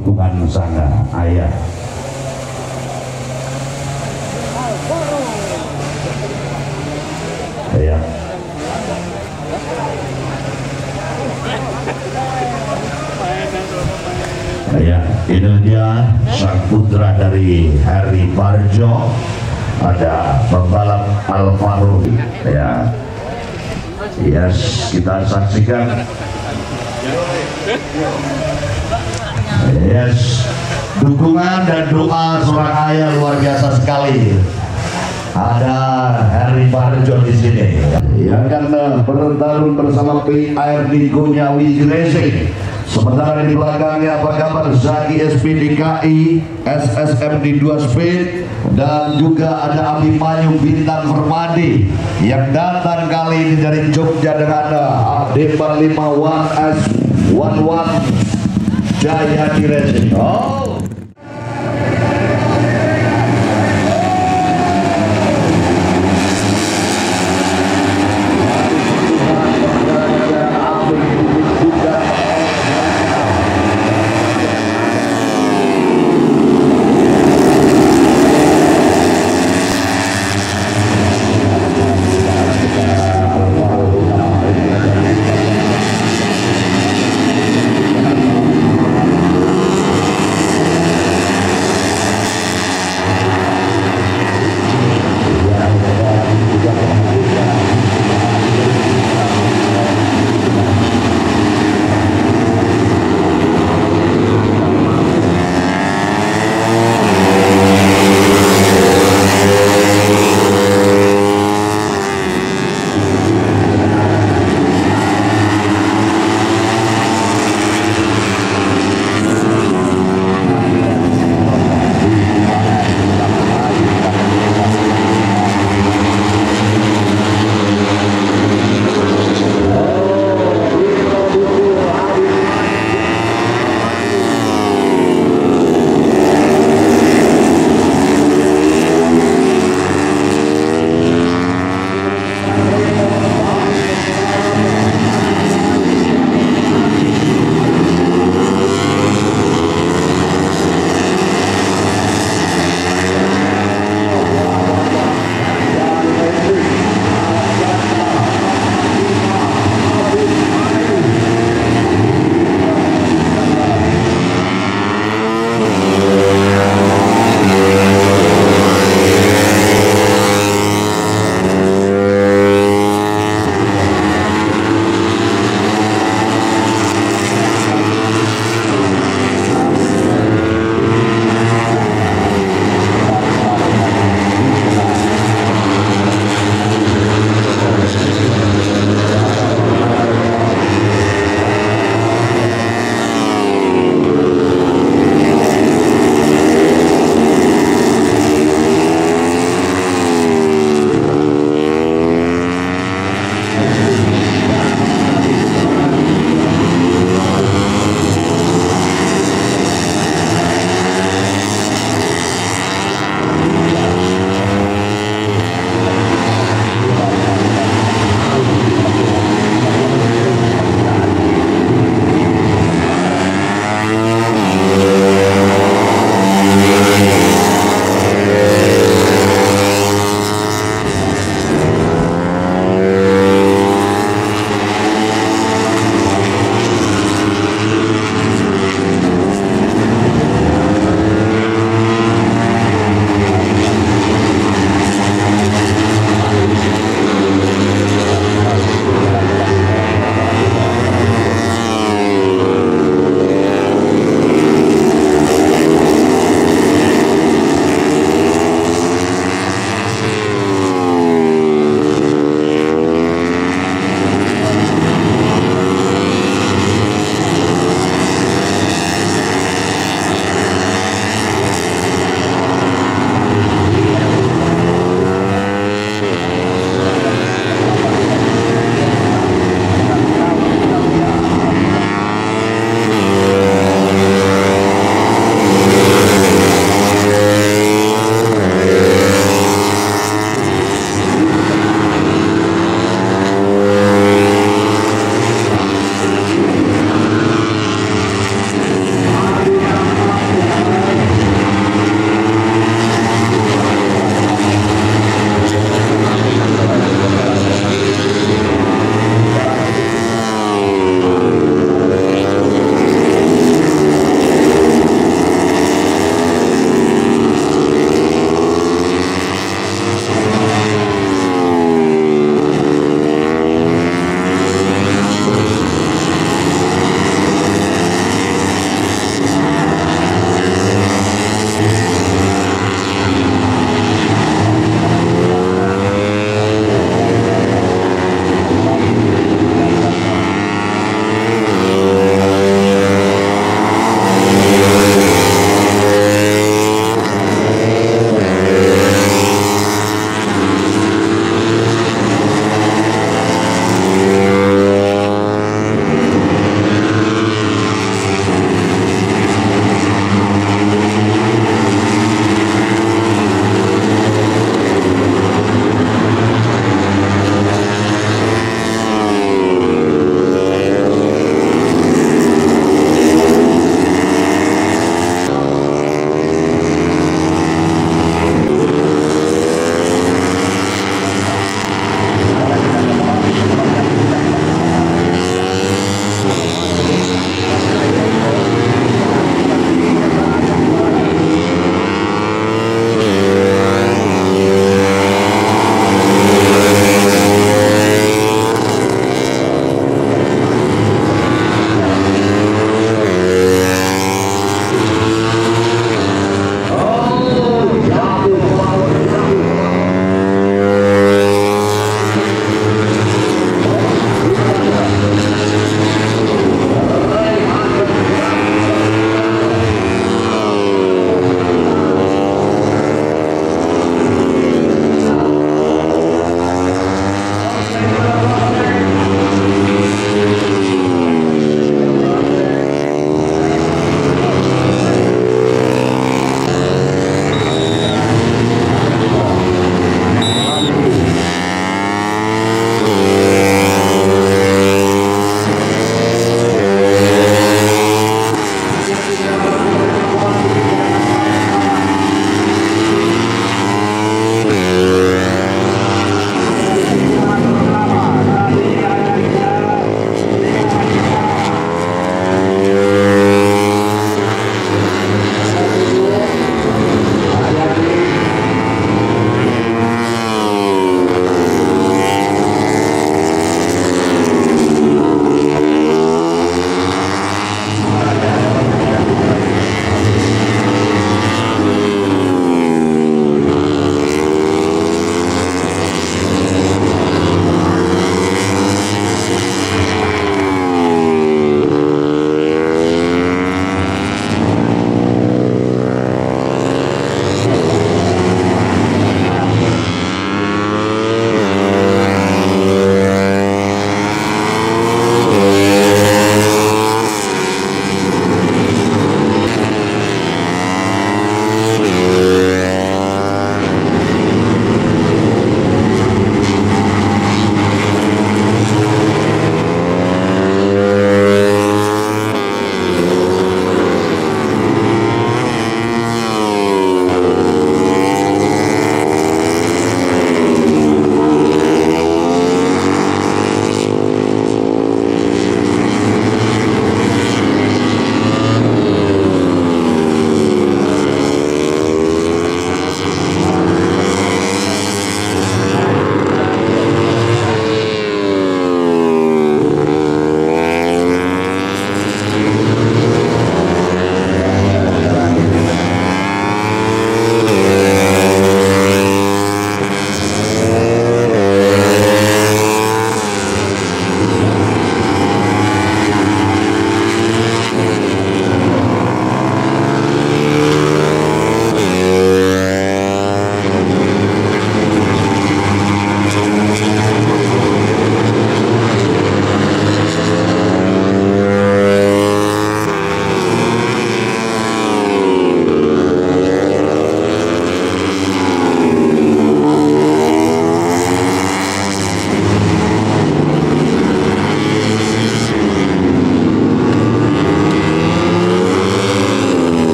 dukungan sana ayah. Ya ya ini dia sang putra dari Harry Parjo ada pembalap Alvaro. Ya yes kita saksikan yes. Dukungan dan doa seorang ayah luar biasa sekali. Ada Harry Parjo di sini. Yang akan bertarung bersama PRD Gonyawi Racing. Sementara di belakangnya apa kabar? Zaki SP DKI SSM di 2 Speed dan juga ada Abimanyu Bintang Permadi yang datang kali ini dari Jogja dengan D45 1S 11 Jaya Racing oh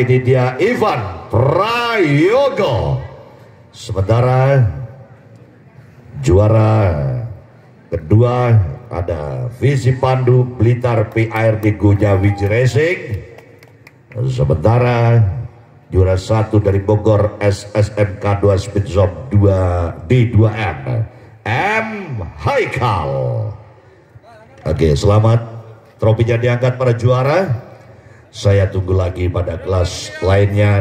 ini dia Ivan Prayogo. Sementara juara kedua ada Visi Pandu Blitar PRD Gunya Wiji Racing. Sementara juara satu dari Bogor SSMK 2 Speed Zone 2 D2M M Haikal. Oke, selamat. Trofinya diangkat para juara. Saya tunggu lagi pada kelas lainnya.